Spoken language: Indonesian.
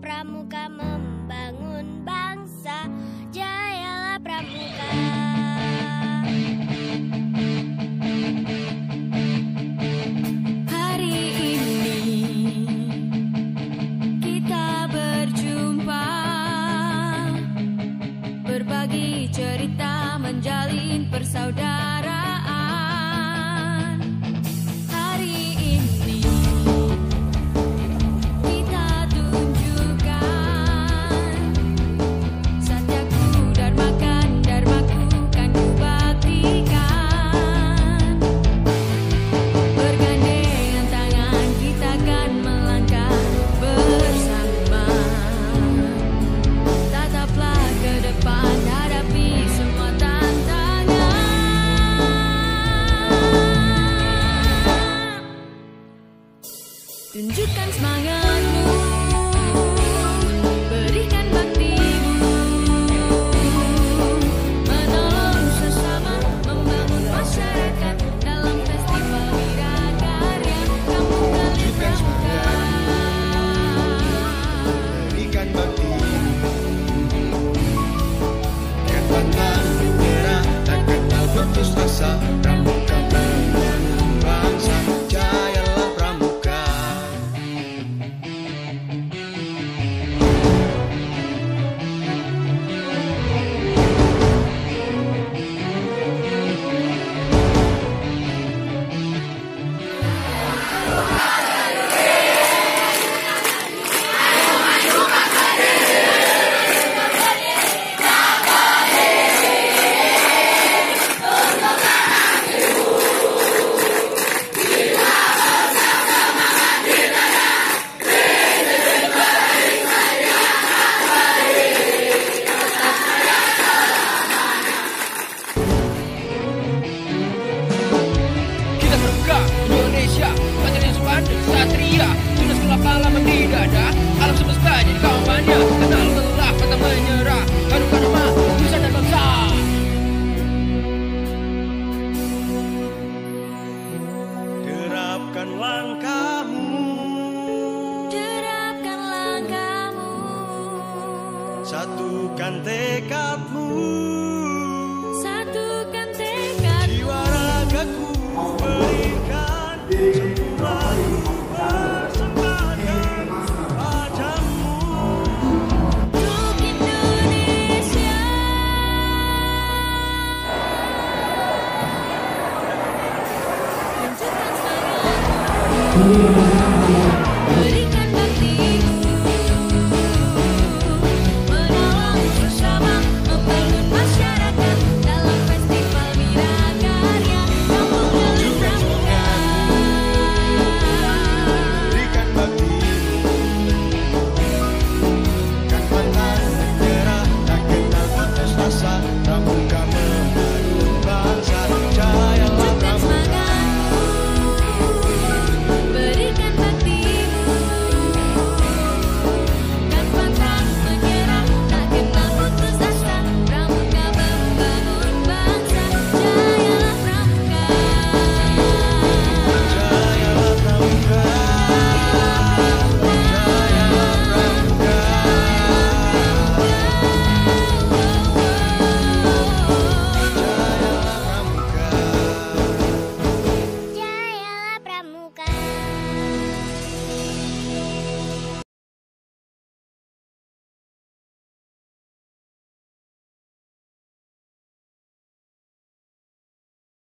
pramuka membangun bangsa. Jayalah pramuka. Hari ini kita berjumpa Berbagi cerita menjalin persaudaraan Tunjukkan semangatmu Berikan baktimu Menolong sesama Membangun masyarakat Dalam festival wirakarya Kamu Berikan Kan asa dunia Sudah sekolah tidak ada. Alam semesta jadi kawannya Kenal lelah kata menyerah. Harum nama bisa dan bangsa. Derapkan langkahmu. Derapkan langkahmu. Satukan tekadmu. Satukan tekadmu. Jiwa ragaku berikan. Hallelujah.